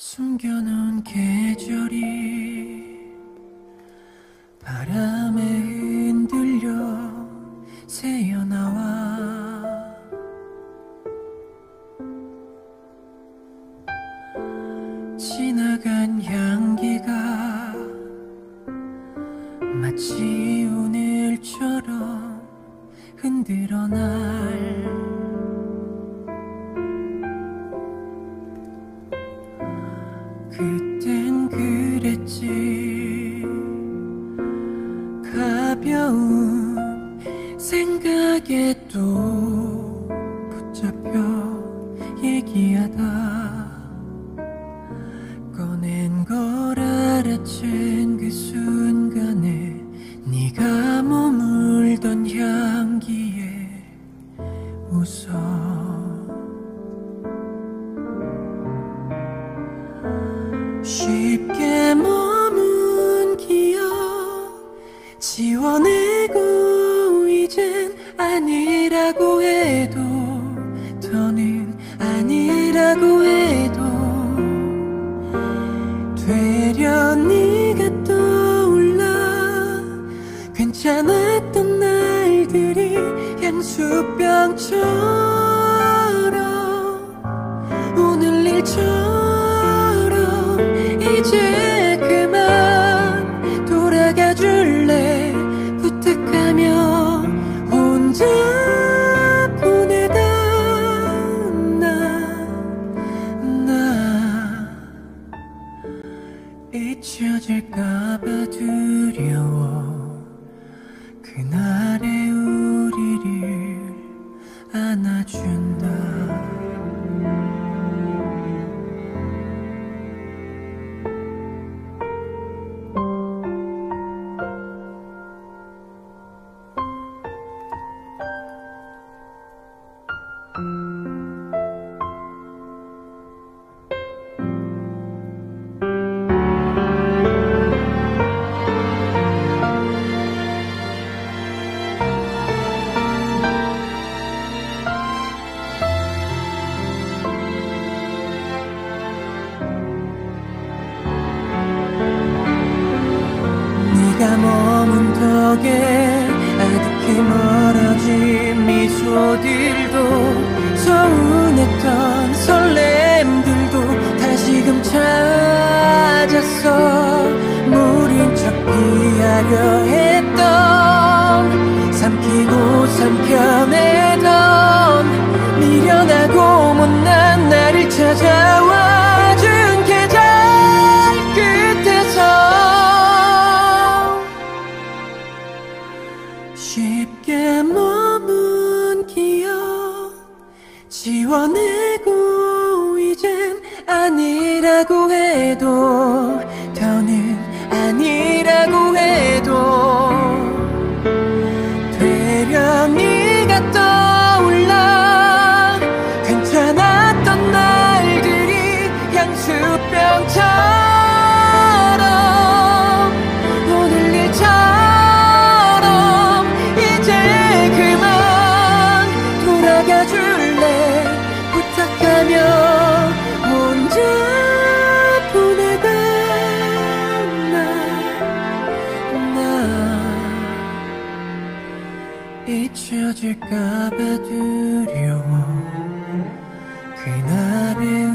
숨겨놓은 계절이 바람에 흔들려 새어나와. 지나간 향기가 그땐 그랬지. 가벼운 생각에 또 붙잡혀 얘기하다. 꺼낸 걸 알아챈 그 순간에 네가 머물던 향기에 웃어 쉽게 머문 기억 지워내고 이젠 아니라고 해도 더는 아니라고 해도 되려 네가 떠올라 괜찮았던 날들이 향수병처럼 오늘 일처럼 이제 그만 돌아가 줄래? 부탁하며 혼자 보내다. 나나. 잊혀질까봐 두려워. 그날의 우리를 안아준다 덕에 아득히 멀어진 미소들도 서운했던 설렘들도 다시금 찾았어. 물인 척 피하려 했던 삼키고 삼켜내던 미련하고 못난 나를 찾아와 쉽게 머문 기억 지워내고 이젠 아니라고 해도 잊혀질까봐 두려워. 그날의